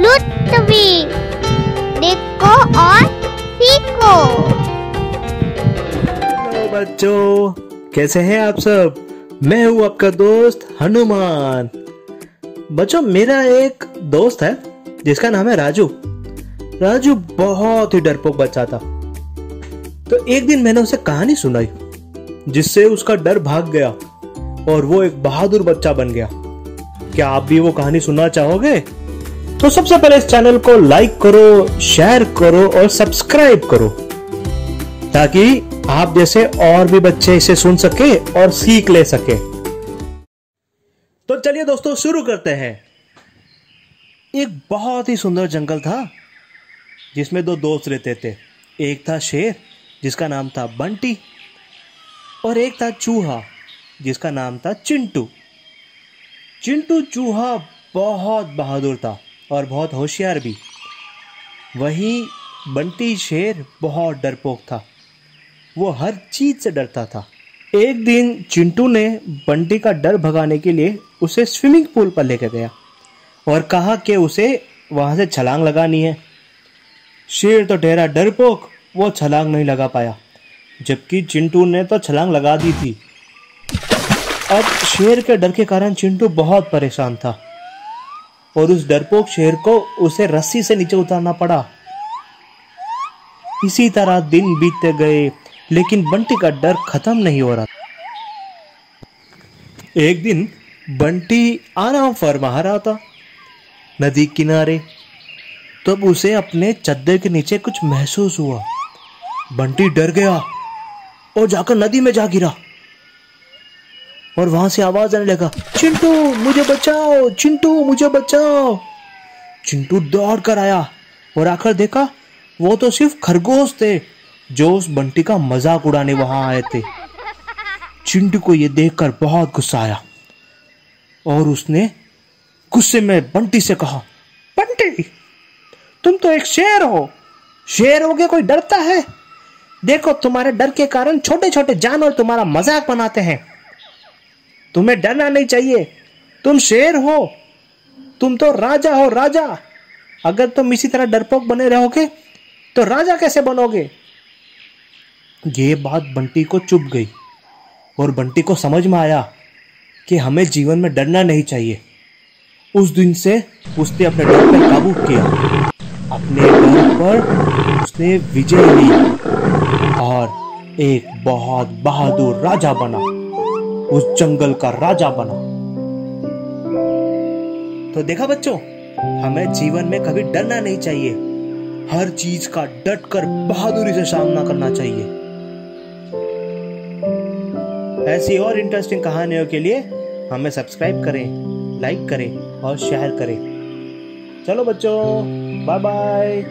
लुत्फी, देखो और सीखो। बच्चों, कैसे हैं आप सब? मैं हूँ आपका दोस्त हनुमान। बच्चों, मेरा एक दोस्त है, जिसका नाम है राजू। राजू बहुत ही डरपोक बच्चा था। तो एक दिन मैंने उसे कहानी सुनाई, जिससे उसका डर भाग गया और वो एक बहादुर बच्चा बन गया। क्या आप भी वो कहानी सुनना चाहोगे? तो सबसे पहले इस चैनल को लाइक करो शेयर करो और सब्सक्राइब करो, ताकि आप जैसे और भी बच्चे इसे सुन सके और सीख ले सके। तो चलिए दोस्तों, शुरू करते हैं। एक बहुत ही सुंदर जंगल था, जिसमें दो दोस्त रहते थे। एक था शेर, जिसका नाम था बंटी, और एक था चूहा, जिसका नाम था चिंटू। चिंटू चूहा बहुत बहादुर था। और बहुत होशियार भी। वहीं बंटी शेर बहुत डरपोक था। वो हर चीज़ से डरता था। एक दिन चिंटू ने बंटी का डर भगाने के लिए उसे स्विमिंग पूल पर लेकर गया और कहा कि उसे वहाँ से छलांग लगानी है। शेर तो ठहरा डरपोक, वो छलांग नहीं लगा पाया, जबकि चिंटू ने तो छलांग लगा दी थी। अब शेर के डर के कारण चिंटू बहुत परेशान था। और उस डरपोक शेर को उसे रस्सी से नीचे उतारना पड़ा। इसी तरह दिन बीतते गए, लेकिन बंटी का डर खत्म नहीं हो रहा एक दिन बंटी आराम फरमा रहा था नदी किनारे। तब उसे अपने चद्दर के नीचे कुछ महसूस हुआ। बंटी डर गया और जाकर नदी में जा गिरा। और वहाँ से आवाज़ आने लगा, चिंटू, मुझे बचाओ, चिंटू, मुझे बचाओ। चिंटू दौड़ कर आया और आकर देखा, वो तो सिर्फ़ खरगोश थे जो उस बंटी का मज़ाक उड़ाने वहाँ आए थे। चिंटू को यह देखकर बहुत गुस्सा आया और उसने गुस्से में बंटी से कहा, बंटी, तुम तो एक शेर हो। शेर हो के कोई डरता है? देखो, तुम्हारे डर के कारण छोटे छोटे जानवर तुम्हारा मज़ाक बनाते हैं। तुम्हें डरना नहीं चाहिए। तुम शेर हो। तुम तो राजा हो, राजा। अगर तुम इसी तरह डरपोक बने रहोगे तो राजा कैसे बनोगे? ये बात बंटी को चुप गई और बंटी को समझ में आया कि हमें जीवन में डरना नहीं चाहिए। उस दिन से उसने अपने डर पर काबू किया। अपने डर पर उसने विजय ली और एक बहुत बहादुर राजा बना। उस जंगल का राजा बना। तो देखा बच्चों, हमें जीवन में कभी डरना नहीं चाहिए। हर चीज़ का डट कर बहादुरी से सामना करना चाहिए। ऐसी और इंटरेस्टिंग कहानियों के लिए हमें सब्सक्राइब करें लाइक करें और शेयर करें। चलो बच्चों बाय बाय